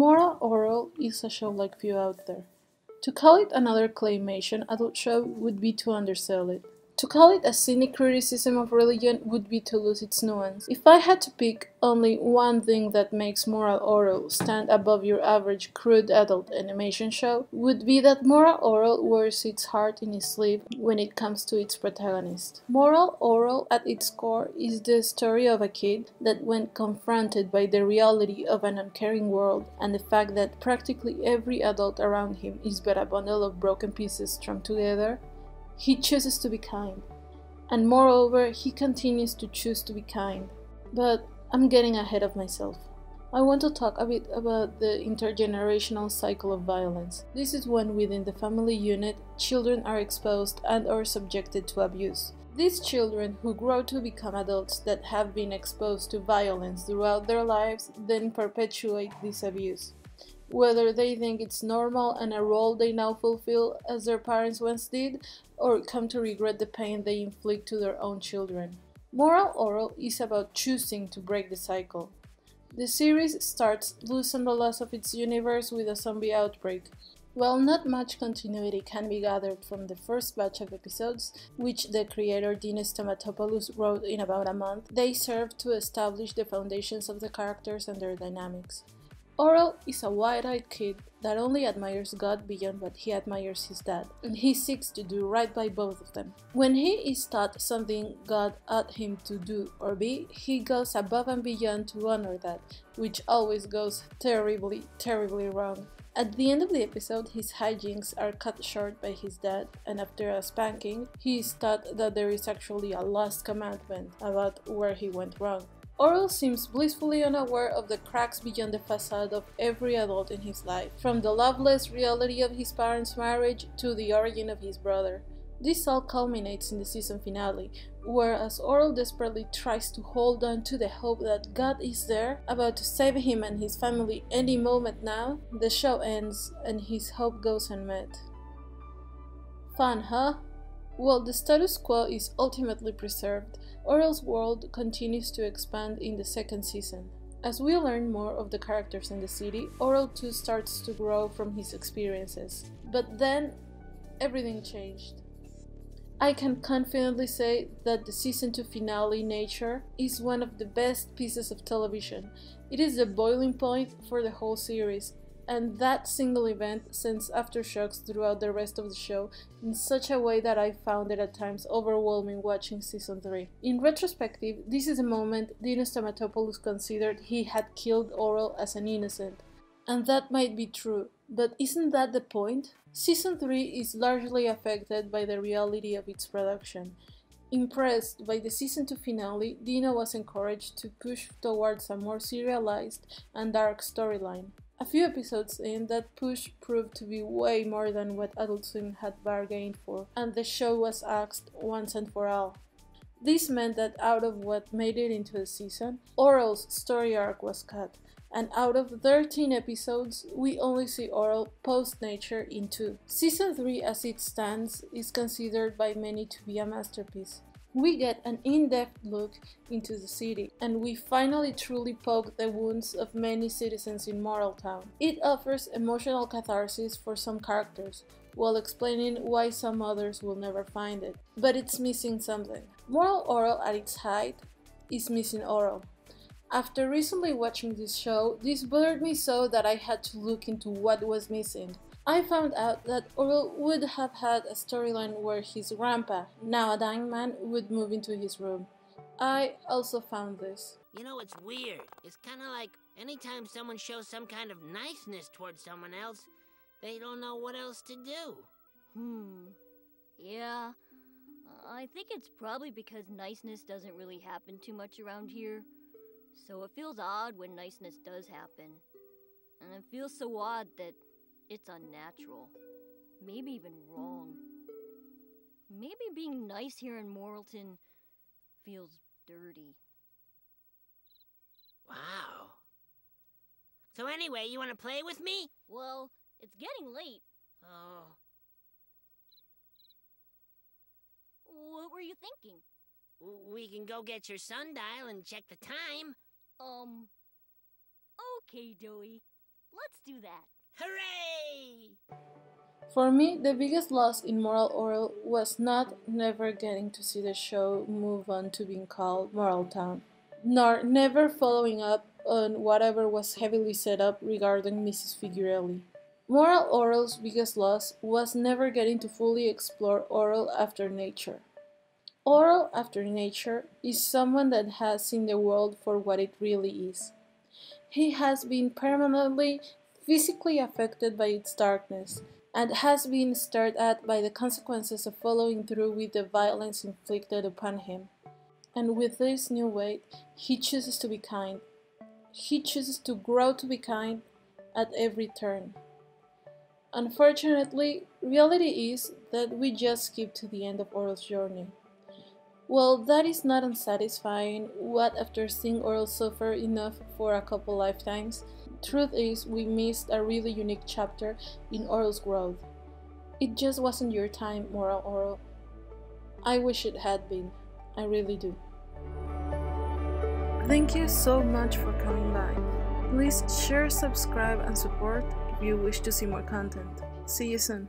Moral Orel is a show like few out there. To call it another claymation adult show would be to undersell it. To call it a cynic criticism of religion would be to lose its nuance. If I had to pick only one thing that makes Moral Orel stand above your average crude adult animation show, would be that Moral Orel wears its heart in its sleeve when it comes to its protagonist. Moral Orel at its core is the story of a kid that when confronted by the reality of an uncaring world and the fact that practically every adult around him is but a bundle of broken pieces strung together, he chooses to be kind. And moreover, he continues to choose to be kind. But I'm getting ahead of myself. I want to talk a bit about the intergenerational cycle of violence. This is when within the family unit, children are exposed and or subjected to abuse. These children who grow to become adults that have been exposed to violence throughout their lives then perpetuate this abuse whether they think it's normal and a role they now fulfill as their parents once did, or come to regret the pain they inflict to their own children. Moral Orel is about choosing to break the cycle. The series starts loose the loss of its universe with a zombie outbreak. While not much continuity can be gathered from the first batch of episodes, which the creator Dinos Stamatopoulos wrote in about a month, they serve to establish the foundations of the characters and their dynamics. Orel is a wide-eyed kid that only admires God beyond what he admires his dad, and he seeks to do right by both of them. When he is taught something God ought him to do or be, he goes above and beyond to honor that, which always goes terribly, terribly wrong. At the end of the episode, his hijinks are cut short by his dad, and after a spanking, he is taught that there is actually a lost commandment about where he went wrong. Orel seems blissfully unaware of the cracks beyond the facade of every adult in his life, from the loveless reality of his parents' marriage to the origin of his brother. This all culminates in the season finale, where as Orel desperately tries to hold on to the hope that God is there, about to save him and his family any moment now, the show ends and his hope goes unmet. Fun, huh? While the status quo is ultimately preserved, Orel's world continues to expand in the second season. As we learn more of the characters in the city, Orel too starts to grow from his experiences. But then, everything changed. I can confidently say that the season 2 finale Nature is one of the best pieces of television. It is the boiling point for the whole series, and that single event sends aftershocks throughout the rest of the show in such a way that I found it at times overwhelming watching season 3. In retrospective, this is a moment Dinos Stamatopoulos considered he had killed Orel as an innocent. And that might be true, but isn't that the point? Season 3 is largely affected by the reality of its production. Impressed by the season 2 finale, Dino was encouraged to push towards a more serialized and dark storyline. A few episodes in, that push proved to be way more than what Adult Swim had bargained for, and the show was axed once and for all. This meant that out of what made it into the season, Orel's story arc was cut, and out of 13 episodes, we only see Orel post nature in 2. Season 3, as it stands, is considered by many to be a masterpiece. We get an in-depth look into the city, and we finally truly poke the wounds of many citizens in Moralton. It offers emotional catharsis for some characters, while explaining why some others will never find it. But it's missing something. Moral Orel at its height is missing Orel. After recently watching this show, this bothered me so that I had to look into what was missing. I found out that Orel would have had a storyline where his grandpa, now a dying man, would move into his room. I also found this. You know, it's weird. It's kind of like anytime someone shows some kind of niceness towards someone else, they don't know what else to do. Hmm. Yeah. I think it's probably because niceness doesn't really happen too much around here. So it feels odd when niceness does happen. And it feels so odd that it's unnatural. Maybe even wrong. Maybe being nice here in Moralton feels dirty. Wow. So anyway, you want to play with me? Well, it's getting late. Oh. What were you thinking? We can go get your sundial and check the time. Um. Okay, Joey. Let's do that. Hooray! For me, the biggest loss in Moral Orel was not never getting to see the show move on to being called Moral Town, nor never following up on whatever was heavily set up regarding Mrs. Figurelli. Moral Orel's biggest loss was never getting to fully explore Orel after nature. Orel after nature is someone that has seen the world for what it really is. He has been permanently physically affected by its darkness and has been stared at by the consequences of following through with the violence inflicted upon him. And with this new weight, he chooses to be kind. He chooses to grow to be kind at every turn. Unfortunately, reality is that we just skip to the end of Orel's journey. Well, that is not unsatisfying, what after seeing Orel suffer enough for a couple lifetimes, truth is we missed a really unique chapter in Orel's growth. It just wasn't your time, Moral Orel. I wish it had been. I really do. Thank you so much for coming by. Please share, subscribe, and support if you wish to see more content. See you soon.